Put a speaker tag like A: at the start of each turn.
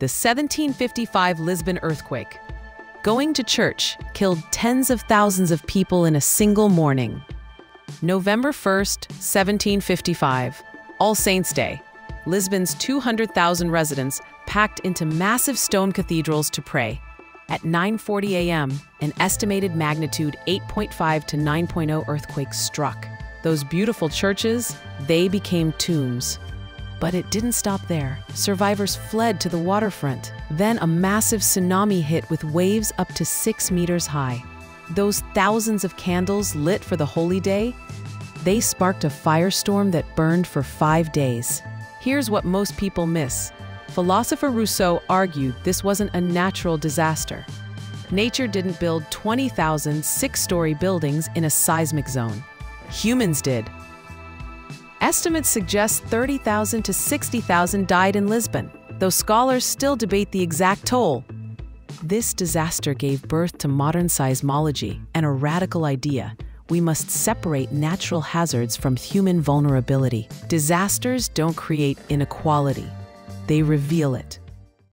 A: The 1755 Lisbon earthquake. Going to church killed tens of thousands of people in a single morning. November 1st, 1755, All Saints' Day. Lisbon's 200,000 residents packed into massive stone cathedrals to pray. At 9:40 a.m., an estimated magnitude 8.5 to 9.0 earthquake struck. Those beautiful churches, they became tombs. But it didn't stop there. Survivors fled to the waterfront. Then a massive tsunami hit with waves up to 6 meters high. Those thousands of candles lit for the holy day, they sparked a firestorm that burned for 5 days. Here's what most people miss. Philosopher Rousseau argued this wasn't a natural disaster. Nature didn't build 20,000 six story buildings in a seismic zone. Humans did. Estimates suggest 30,000 to 60,000 died in Lisbon, though scholars still debate the exact toll. This disaster gave birth to modern seismology and a radical idea we must separate natural hazards from human vulnerability. Disasters don't create inequality, they reveal it.